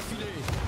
filet.